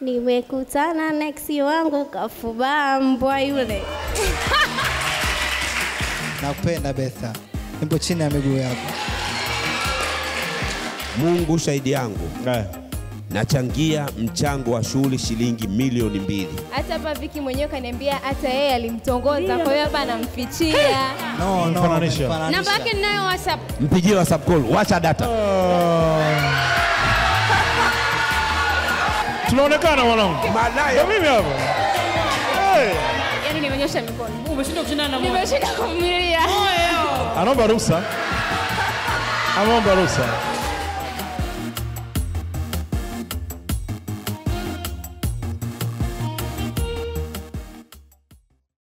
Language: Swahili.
Nimekutana na eksi wangu kafubaa mbwa yule. Nakupenda Betha, nipo chini ya miguu yako. Mungu shahidi yangu, nachangia mchango wa shule shilingi milioni mbili. Hata hapa Viki mwenyewe kaniambia hata yeye alimtongoza, kwa hiyo hapa anamfichia. No, no. Namba yake ninayo WhatsApp. Mpigie WhatsApp call, wacha data. Tunaonekana mwanangu. Malaya. Ndio mimi hapa. Hey. Yaani nimenyosha mikono. Umeshindwa kushindana na mimi. Nimeshinda kuvumilia. Anaomba ruhusa. Anaomba ruhusa.